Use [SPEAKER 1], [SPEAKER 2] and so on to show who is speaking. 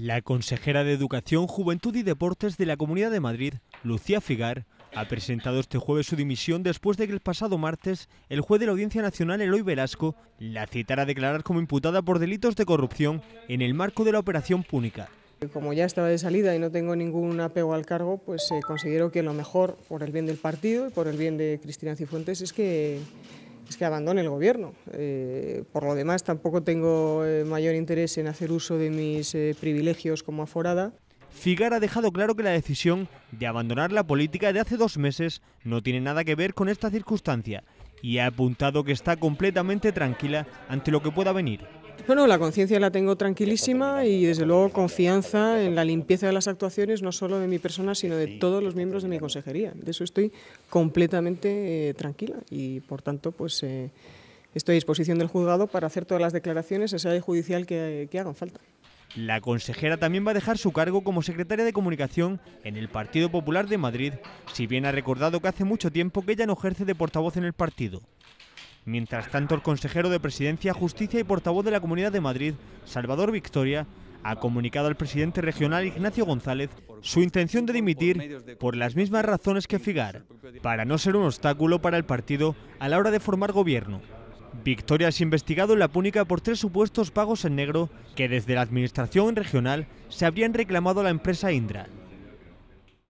[SPEAKER 1] La consejera de Educación, Juventud y Deportes de la Comunidad de Madrid, Lucía Figar, ha presentado este jueves su dimisión después de que el pasado martes el juez de la Audiencia Nacional, Eloy Velasco, la citara a declarar como imputada por delitos de corrupción en el marco de la Operación Púnica.
[SPEAKER 2] Como ya estaba de salida y no tengo ningún apego al cargo, pues eh, considero que lo mejor por el bien del partido y por el bien de Cristina Cifuentes es que, es que abandone el gobierno. Eh, por lo demás, tampoco tengo eh, mayor interés en hacer uso de mis eh, privilegios como aforada.
[SPEAKER 1] Figar ha dejado claro que la decisión de abandonar la política de hace dos meses no tiene nada que ver con esta circunstancia y ha apuntado que está completamente tranquila ante lo que pueda venir.
[SPEAKER 2] Bueno, la conciencia la tengo tranquilísima y desde luego confianza en la limpieza de las actuaciones, no solo de mi persona, sino de todos los miembros de mi consejería. De eso estoy completamente eh, tranquila y por tanto pues eh, estoy a disposición del juzgado para hacer todas las declaraciones, esa judicial que, que hagan falta.
[SPEAKER 1] La consejera también va a dejar su cargo como secretaria de comunicación en el Partido Popular de Madrid, si bien ha recordado que hace mucho tiempo que ella no ejerce de portavoz en el partido. Mientras tanto, el consejero de Presidencia, Justicia y portavoz de la Comunidad de Madrid, Salvador Victoria, ha comunicado al presidente regional Ignacio González su intención de dimitir por las mismas razones que Figar, para no ser un obstáculo para el partido a la hora de formar gobierno. Victoria es investigado en la púnica por tres supuestos pagos en negro que desde la administración regional se habrían reclamado a la empresa Indra.